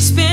space.